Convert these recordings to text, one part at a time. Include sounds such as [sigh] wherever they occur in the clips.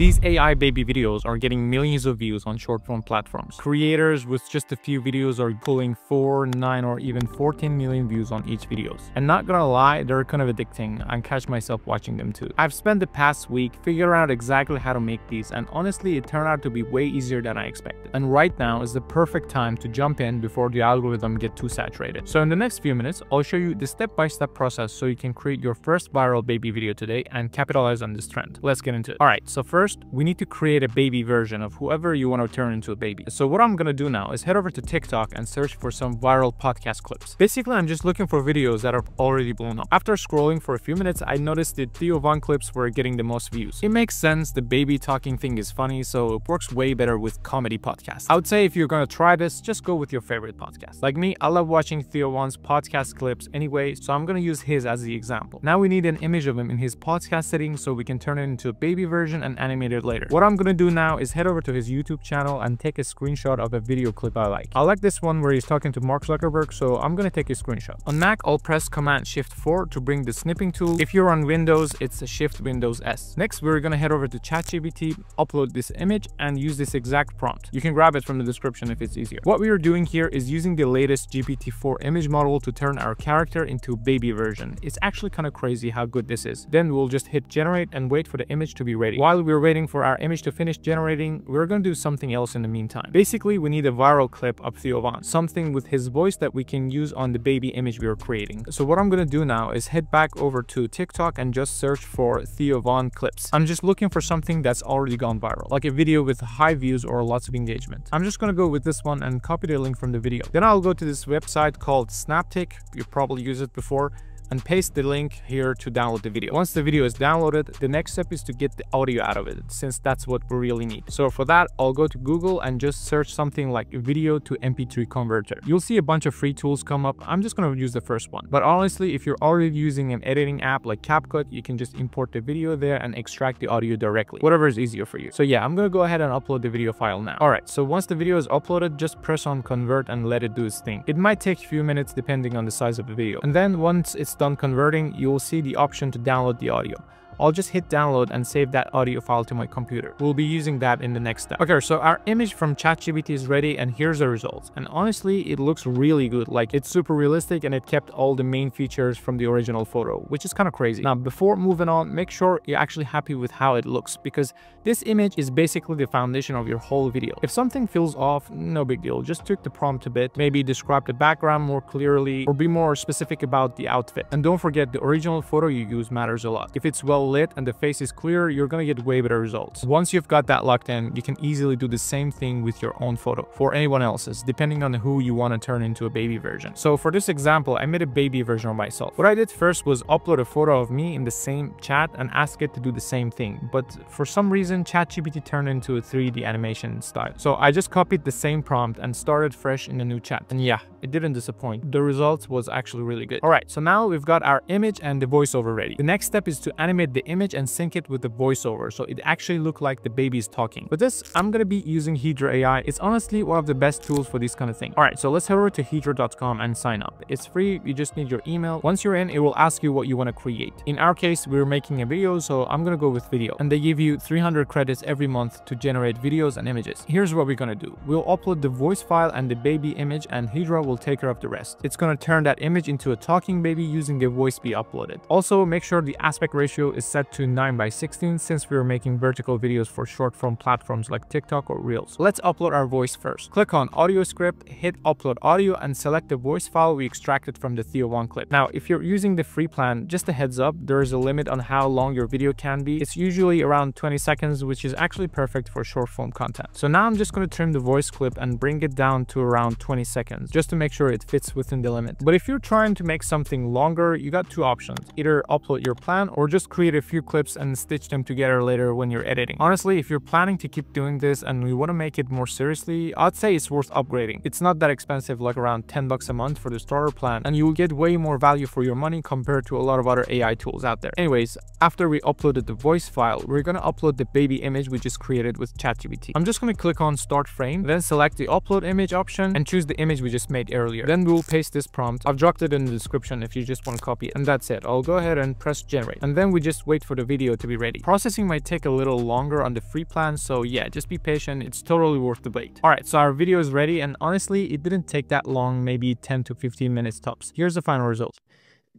These AI baby videos are getting millions of views on short form platforms. Creators with just a few videos are pulling 4, 9 or even 14 million views on each videos. And not gonna lie, they're kind of addicting. I catch myself watching them too. I've spent the past week figuring out exactly how to make these and honestly it turned out to be way easier than I expected. And right now is the perfect time to jump in before the algorithm get too saturated. So in the next few minutes, I'll show you the step-by-step -step process so you can create your first viral baby video today and capitalize on this trend. Let's get into it. Alright, so first, we need to create a baby version of whoever you want to turn into a baby. So what I'm gonna do now is head over to TikTok and search for some viral podcast clips. Basically, I'm just looking for videos that are already blown up. After scrolling for a few minutes, I noticed that Theo Von clips were getting the most views. It makes sense, the baby talking thing is funny, so it works way better with comedy podcasts. I would say if you're gonna try this, just go with your favorite podcast. Like me, I love watching Theo Von's podcast clips anyway, so I'm gonna use his as the example. Now we need an image of him in his podcast setting so we can turn it into a baby version and animate it later. What I'm gonna do now is head over to his YouTube channel and take a screenshot of a video clip I like. I like this one where he's talking to Mark Zuckerberg, so I'm gonna take a screenshot. On Mac, I'll press Command Shift 4 to bring the snipping tool. If you're on Windows, it's Shift Windows S. Next, we're gonna head over to ChatGPT, upload this image, and use this exact prompt. You can grab it from the description if it's easier. What we are doing here is using the latest GPT-4 image model to turn our character into baby version. It's actually kind of crazy how good this is. Then we'll just hit generate and wait for the image to be ready. While we're waiting for our image to finish generating, we're gonna do something else in the meantime. Basically, we need a viral clip of Theo Von, something with his voice that we can use on the baby image we are creating. So what I'm gonna do now is head back over to TikTok and just search for Theo Von clips. I'm just looking for something that's already gone viral, like a video with high views or lots of engagement. I'm just gonna go with this one and copy the link from the video. Then I'll go to this website called Snaptik. You probably used it before and paste the link here to download the video. Once the video is downloaded, the next step is to get the audio out of it, since that's what we really need. So for that, I'll go to Google and just search something like video to MP3 converter. You'll see a bunch of free tools come up. I'm just gonna use the first one. But honestly, if you're already using an editing app like CapCut, you can just import the video there and extract the audio directly, whatever is easier for you. So yeah, I'm gonna go ahead and upload the video file now. Alright, so once the video is uploaded, just press on convert and let it do its thing. It might take a few minutes depending on the size of the video. And then once it's done converting, you will see the option to download the audio. I'll just hit download and save that audio file to my computer. We'll be using that in the next step. Okay, so our image from ChatGPT is ready and here's the results. And honestly, it looks really good. Like it's super realistic and it kept all the main features from the original photo, which is kind of crazy. Now, before moving on, make sure you're actually happy with how it looks because this image is basically the foundation of your whole video. If something feels off, no big deal. Just tweak the prompt a bit, maybe describe the background more clearly or be more specific about the outfit. And don't forget the original photo you use matters a lot. If it's well lit and the face is clear, you're gonna get way better results. Once you've got that locked in, you can easily do the same thing with your own photo for anyone else's, depending on who you want to turn into a baby version. So for this example, I made a baby version of myself. What I did first was upload a photo of me in the same chat and ask it to do the same thing. But for some reason, ChatGPT turned into a 3D animation style. So I just copied the same prompt and started fresh in a new chat. And yeah, it didn't disappoint. The results was actually really good. Alright, so now we've got our image and the voiceover ready. The next step is to animate the image and sync it with the voiceover so it actually look like the baby is talking. For this, I'm gonna be using Hedra AI. It's honestly one of the best tools for this kind of thing. Alright, so let's head over to Hedra.com and sign up. It's free, you just need your email. Once you're in, it will ask you what you want to create. In our case, we're making a video, so I'm gonna go with video. And they give you 300 credits every month to generate videos and images. Here's what we're gonna do. We'll upload the voice file and the baby image and Hedra will take care of the rest. It's gonna turn that image into a talking baby using the voice be uploaded. Also, make sure the aspect ratio is set to 9 by 16 since we are making vertical videos for short form platforms like TikTok or Reels. Let's upload our voice first. Click on audio script, hit upload audio and select the voice file we extracted from the Theo Von clip. Now, if you're using the free plan, just a heads up, there is a limit on how long your video can be. It's usually around 20 seconds, which is actually perfect for short form content. So now I'm just to trim the voice clip and bring it down to around 20 seconds, just to make sure it fits within the limit. But if you're trying to make something longer, you got two options. Either upload your plan or just create a few clips and stitch them together later when you're editing. Honestly, if you're planning to keep doing this and you want to make it more seriously, I'd say it's worth upgrading. It's not that expensive, like around 10 bucks a month for the starter plan, and you will get way more value for your money compared to a lot of other AI tools out there. Anyways, after we uploaded the voice file, we're gonna upload the baby image we just created with ChatGPT. I'm just gonna click on start frame, then select the upload image option and choose the image we just made. Made earlier. Then we'll paste this prompt. I've dropped it in the description if you just want to copy it. And that's it. I'll go ahead and press generate. And then we just wait for the video to be ready. Processing might take a little longer on the free plan, so yeah, just be patient. It's totally worth the wait. Alright, so our video is ready and honestly, it didn't take that long, maybe 10 to 15 minutes tops. Here's the final result.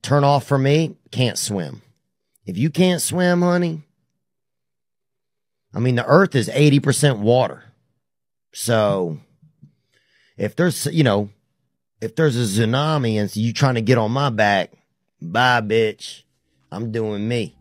Turn off for me, can't swim. If you can't swim, honey, I mean, the earth is 80% water. So if there's, you know, if there's a tsunami and you trying to get on my back, bye, bitch. I'm doing me.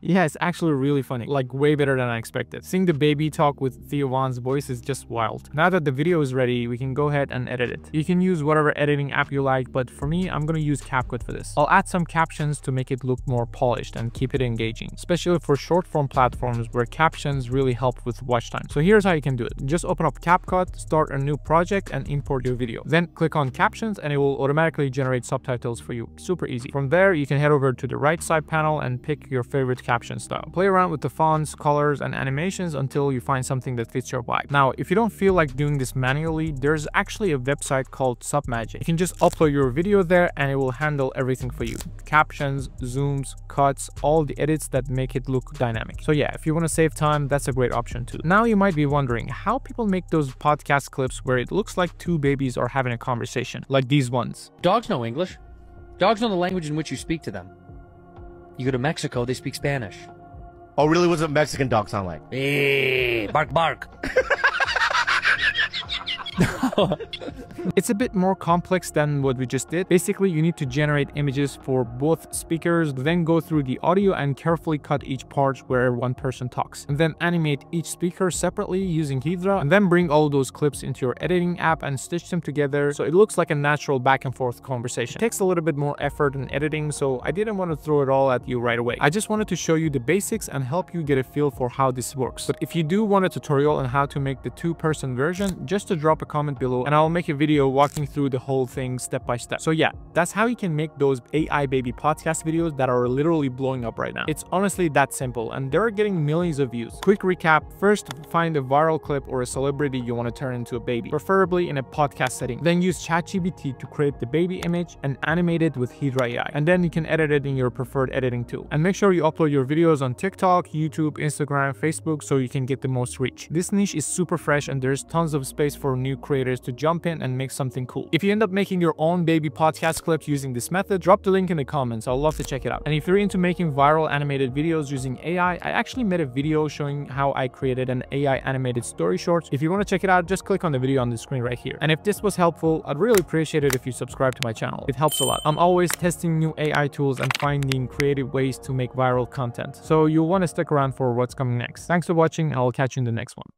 Yeah, it's actually really funny, like way better than I expected. Seeing the baby talk with Theo Von's voice is just wild. Now that the video is ready, we can go ahead and edit it. You can use whatever editing app you like, but for me, I'm gonna use CapCut for this. I'll add some captions to make it look more polished and keep it engaging, especially for short form platforms where captions really help with watch time. So here's how you can do it. Just open up CapCut, start a new project and import your video. Then click on captions and it will automatically generate subtitles for you. Super easy. From there, you can head over to the right side panel and pick your favorite caption style. Play around with the fonts, colors, and animations until you find something that fits your vibe. Now, if you don't feel like doing this manually, there's actually a website called Submagic. You can just upload your video there and it will handle everything for you. Captions, zooms, cuts, all the edits that make it look dynamic. So yeah, if you want to save time, that's a great option too. Now you might be wondering how people make those podcast clips where it looks like two babies are having a conversation, like these ones. Dogs know English. Dogs know the language in which you speak to them. You go to Mexico, they speak Spanish. Oh, really? What's a Mexican dog sound like? Hey, bark, bark. [laughs] It's a bit more complex than what we just did. Basically, you need to generate images for both speakers, then go through the audio and carefully cut each part where one person talks, and then animate each speaker separately using Hedra, and then bring all those clips into your editing app and stitch them together so it looks like a natural back and forth conversation. It takes a little bit more effort in editing, so I didn't want to throw it all at you right away. I just wanted to show you the basics and help you get a feel for how this works. But if you do want a tutorial on how to make the two-person version, just to drop a comment below and I'll make a video walking through the whole thing step by step. So yeah, that's how you can make those AI baby podcast videos that are literally blowing up right now. It's honestly that simple and they're getting millions of views. Quick recap, first find a viral clip or a celebrity you want to turn into a baby, preferably in a podcast setting. Then use ChatGPT to create the baby image and animate it with Hedra AI. And then you can edit it in your preferred editing tool. And make sure you upload your videos on TikTok, YouTube, Instagram, Facebook so you can get the most reach. This niche is super fresh and there's tons of space for new creators to jump in and make something cool. If you end up making your own baby podcast clip using this method, drop the link in the comments. I'd love to check it out. And if you're into making viral animated videos using AI, I actually made a video showing how I created an AI animated story short. If you want to check it out, just click on the video on the screen right here. And if this was helpful, I'd really appreciate it if you subscribe to my channel. It helps a lot. I'm always testing new AI tools and finding creative ways to make viral content. So you'll want to stick around for what's coming next. Thanks for watching. I'll catch you in the next one.